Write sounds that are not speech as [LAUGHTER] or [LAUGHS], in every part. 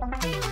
Hey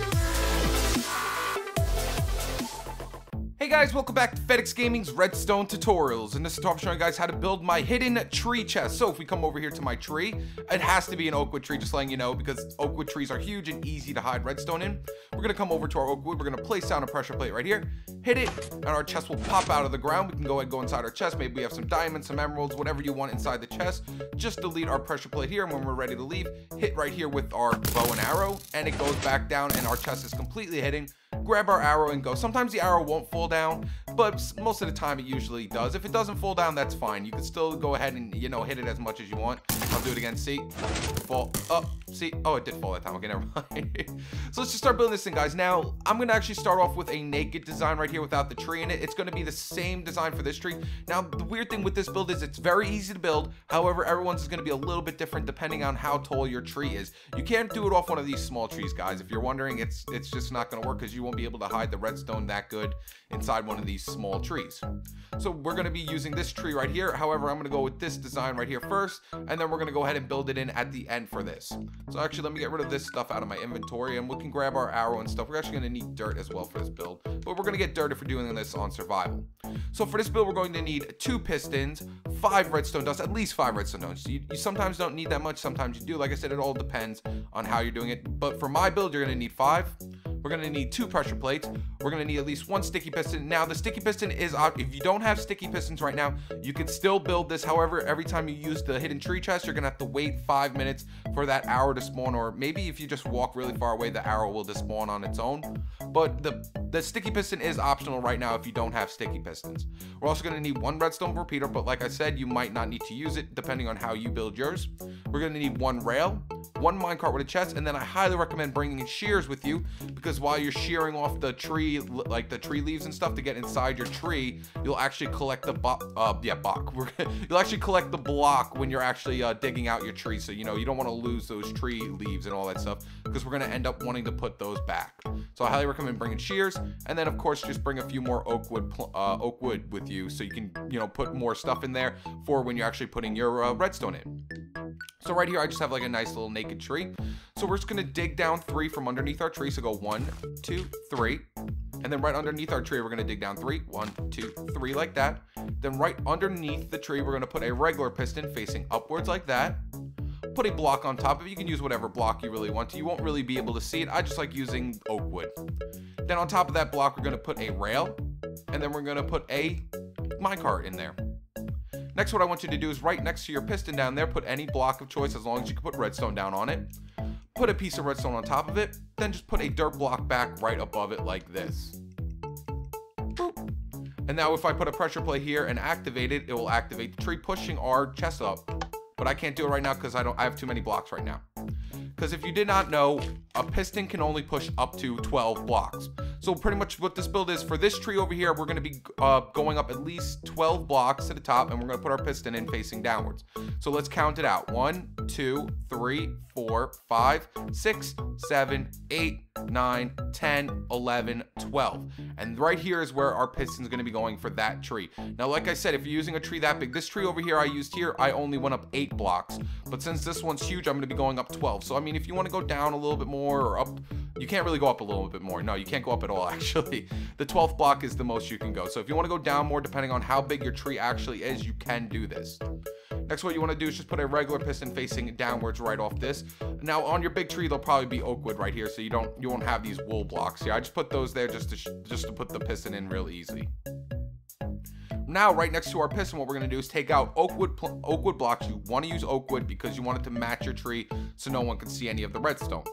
guys, welcome back to FedEx Gaming's Redstone Tutorials. In this tutorial, I'm showing you guys how to build my hidden tree chest. So if we come over here to my tree, it has to be an oakwood tree, just letting you know, because oakwood trees are huge and easy to hide redstone in. We're gonna come over to our oakwood, we're gonna place down a pressure plate right here, hit it, and our chest will pop out of the ground. We can go ahead and go inside our chest. Maybe we have some diamonds, some emeralds, whatever you want inside the chest. Just delete our pressure plate here, and when we're ready to leave, hit right here with our bow and arrow, and it goes back down, and our chest is completely hidden grab our arrow and go. Sometimes the arrow won't fall down, but most of the time it usually does. If it doesn't fall down, that's fine. You can still go ahead and, you know, hit it as much as you want. I'll do it again. See? Fall. Up. See? Oh, it did fall that time. Okay, [LAUGHS] never mind. so let's just start building this thing, guys. Now, I'm going to actually start off with a naked design right here without the tree in it. It's going to be the same design for this tree. Now, the weird thing with this build is it's very easy to build. However, everyone's is going to be a little bit different depending on how tall your tree is. You can't do it off one of these small trees, guys. If you're wondering, it's it's just not going to work because you won't be able to hide the redstone that good inside one of these small trees. So we're going to be using this tree right here. However, I'm going to go with this design right here first, and then we're going to go ahead and build it in at the end for this. So actually, let me get rid of this stuff out of my inventory, and we can grab our arrow and stuff. We're actually going to need dirt as well for this build, but we're going to get dirt if we're doing this on survival. So for this build, we're going to need two pistons, five redstone dust, at least five redstone dust. You, you sometimes don't need that much, sometimes you do. Like I said, it all depends on how you're doing it. But for my build, you're going to need five. We're to need two pressure plates. We're to need at least one sticky piston. Now, the sticky piston is, if you don't have sticky pistons right now, you can still build this. However, every time you use the hidden tree chest, you're to have to wait five minutes for that arrow to spawn. Or maybe if you just walk really far away, the arrow will despawn on its own. But the, the sticky piston is optional right now if you don't have sticky pistons. We're also to need one redstone repeater, but like I said, you might not need to use it depending on how you build yours. We're to need one rail, one minecart with a chest, and then I highly recommend bringing shears with you because while you're shearing off the tree, like the tree leaves and stuff to get inside your tree, you'll actually collect the bo uh, yeah, block. [LAUGHS] you'll actually collect the block when you're actually uh, digging out your tree. So, you know, you don't want to lose those tree leaves and all that stuff because we're going to end up wanting to put those back. So I highly recommend bringing shears and then of course just bring a few more oak wood, uh, oak wood with you so you can, you know, put more stuff in there for when you're actually putting your uh, redstone in. So right here, I just have like a nice little naked tree. So we're just gonna dig down three from underneath our tree. So go one, two, three. And then right underneath our tree, we're gonna dig down three, one, two, three, like that. Then right underneath the tree, we're gonna put a regular piston facing upwards like that. Put a block on top of it. You can use whatever block you really want to. You won't really be able to see it. I just like using oak wood. Then on top of that block, we're gonna put a rail. And then we're gonna put a minecart in there. Next, what I want you to do is right next to your piston down there, put any block of choice as long as you can put redstone down on it. Put a piece of redstone on top of it, then just put a dirt block back right above it like this. Boop. And now if I put a pressure plate here and activate it, it will activate the tree, pushing our chest up. But I can't do it right now because I don't I have too many blocks right now. Because if you did not know, a piston can only push up to 12 blocks. So pretty much what this build is for this tree over here, we're to be uh, going up at least 12 blocks to the top and we're to put our piston in facing downwards. So let's count it out. One, two, three, four, five, six, seven, eight, 9, 10, 11, 12. And right here is where our piston is going to be going for that tree. Now, like I said, if you're using a tree that big, this tree over here I used here, I only went up 8 blocks. But since this one's huge, I'm to be going up 12. So, I mean, if you want to go down a little bit more or up, you can't really go up a little bit more. No, you can't go up all, [LAUGHS] actually. The 12th block is the most you can go. So if you want to go down more, depending on how big your tree actually is, you can do this. Next, what you want to do is just put a regular piston facing downwards right off this. Now, on your big tree, there'll probably be oak wood right here, so you don't you won't have these wool blocks here. I just put those there just to just to put the piston in real easy. Now, right next to our piston, what we're going to do is take out oak wood, oak wood blocks. You want to use oak wood because you want it to match your tree so no one can see any of the redstone.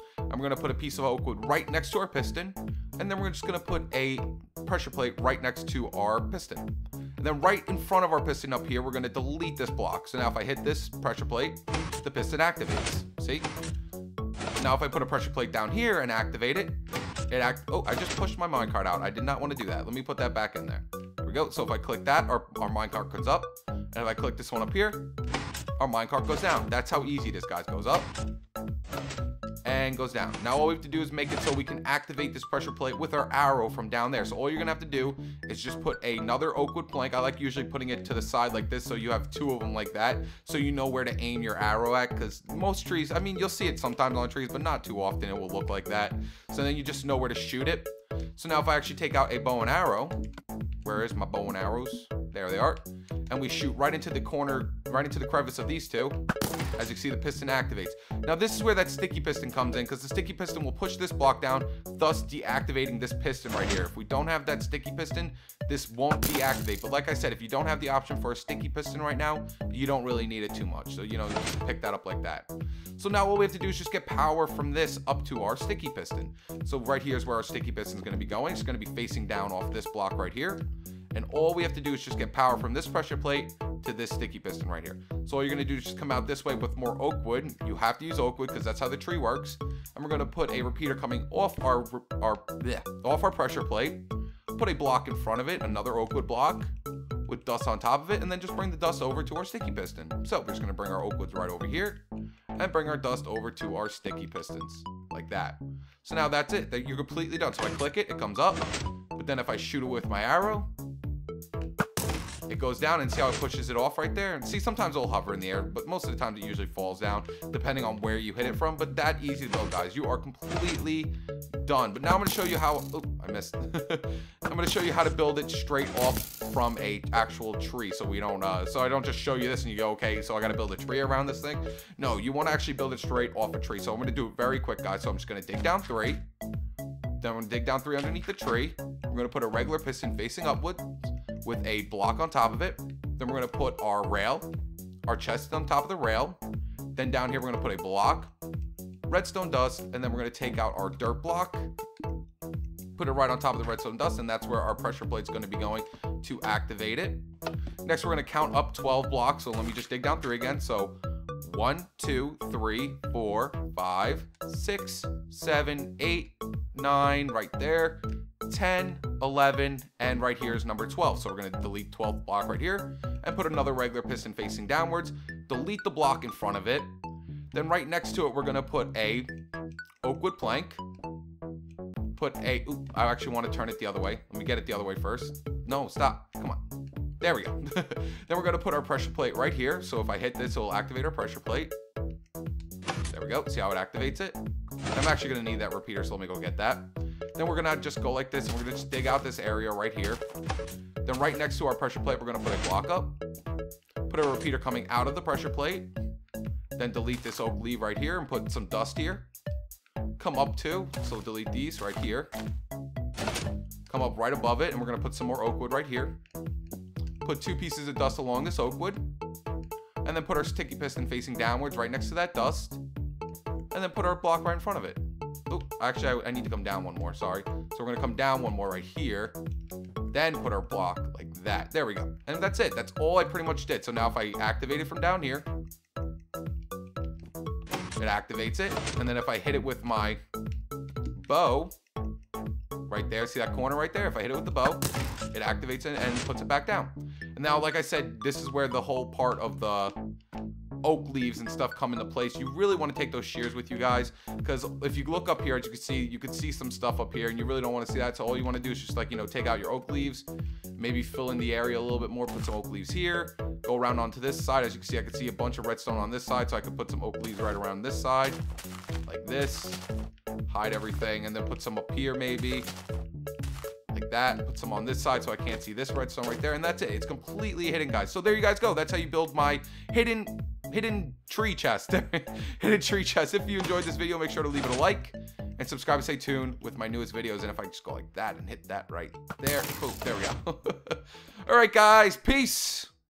Going to put a piece of oak wood right next to our piston. And then we're just to put a pressure plate right next to our piston. And then right in front of our piston up here, we're to delete this block. So now if I hit this pressure plate, the piston activates. See? Now if I put a pressure plate down here and activate it, it act oh I just pushed my minecart out. I did not want to do that. Let me put that back in there. There we go. So if I click that, our, our minecart goes up. And if I click this one up here, our minecart goes down. That's how easy this guy goes up and goes down. Now all we have to do is make it so we can activate this pressure plate with our arrow from down there. So all you're gonna have to do is just put another oak wood plank. I like usually putting it to the side like this so you have two of them like that so you know where to aim your arrow at because most trees, I mean, you'll see it sometimes on trees, but not too often it will look like that. So then you just know where to shoot it. So now if I actually take out a bow and arrow, where is my bow and arrows? There they are. And we shoot right into the corner, right into the crevice of these two. As you see, the piston activates. Now, this is where that sticky piston comes in because the sticky piston will push this block down, thus deactivating this piston right here. If we don't have that sticky piston, this won't deactivate. But like I said, if you don't have the option for a sticky piston right now, you don't really need it too much. So, you know, you pick that up like that. So now what we have to do is just get power from this up to our sticky piston. So right here is where our sticky piston is going to be going. It's going to be facing down off this block right here. And all we have to do is just get power from this pressure plate to this sticky piston right here. So all you're gonna do is just come out this way with more oak wood. You have to use oak wood because that's how the tree works. And we're gonna put a repeater coming off our, our bleh, off our pressure plate. Put a block in front of it, another oak wood block with dust on top of it, and then just bring the dust over to our sticky piston. So we're just gonna bring our oak woods right over here and bring our dust over to our sticky pistons like that. So now that's it, that you're completely done. So I click it, it comes up, but then if I shoot it with my arrow, it goes down and see how it pushes it off right there. And see sometimes it'll hover in the air but most of the time it usually falls down depending on where you hit it from. But that easy though guys. You are completely done. But now i'm going to show you how oh, i missed. [LAUGHS] I'm going to show you how to build it straight off from a actual tree. So we don't uh so i don't just show you this and you go okay so i got to build a tree around this thing. No you want to actually build it straight off a tree. So i'm going to do it very quick guys. So i'm just going to dig down three. Then I'm gonna dig down three underneath the tree. We're gonna put a regular piston facing upward with a block on top of it. Then we're gonna put our rail, our chest on top of the rail. Then down here, we're gonna put a block, redstone dust, and then we're gonna take out our dirt block, put it right on top of the redstone dust, and that's where our pressure plate's gonna be going to activate it. Next, we're gonna count up 12 blocks. So let me just dig down three again. So one, two, three, four, five, six, seven, eight, nine, right there. 10, 11, and right here is number 12. So we're going to delete 12th block right here and put another regular piston facing downwards. Delete the block in front of it. Then right next to it, we're going to put a oak wood plank. Put a, ooh, I actually want to turn it the other way. Let me get it the other way first. No, stop. Come on. There we go. [LAUGHS] then we're going to put our pressure plate right here. So if I hit this, it'll activate our pressure plate. There we go. See how it activates it? I'm actually going to need that repeater, so let me go get that. Then we're gonna just go like this and we're gonna just dig out this area right here. Then right next to our pressure plate, we're gonna put a block up. Put a repeater coming out of the pressure plate. Then delete this oak leaf right here and put some dust here. Come up to, so delete these right here. Come up right above it and we're gonna put some more oak wood right here. Put two pieces of dust along this oak wood. And then put our sticky piston facing downwards right next to that dust. And then put our block right in front of it. Actually, I, I, need to come down one more, sorry. So we're gonna come down one more right here, then put our block like that. There we go. And that's it. That's all I pretty much did. So now if I activate it from down here, it activates it. And then if I hit it with my bow, right there, see that corner right there? If I hit it with the bow, it activates it and puts it back down. And now, like I said, this is where the whole part of the oak leaves and stuff come into place. You really want to take those shears with you guys because if you look up here, as you can see, you can see some stuff up here and you really don't want to see that. So all you want to do is just like, you know, take out your oak leaves, maybe fill in the area a little bit more, put some oak leaves here, go around onto this side. As you can see, I can see a bunch of redstone on this side. So I could put some oak leaves right around this side like this, hide everything and then put some up here maybe like that put some on this side so I can't see this redstone right there and that's it it's completely hidden guys so there you guys go that's how you build my hidden hidden tree chest. [LAUGHS] hidden tree chest. If you enjoyed this video, make sure to leave it a like and subscribe and stay tuned with my newest videos. And if I just go like that and hit that right there, boom, there we go. [LAUGHS] All right, guys, peace.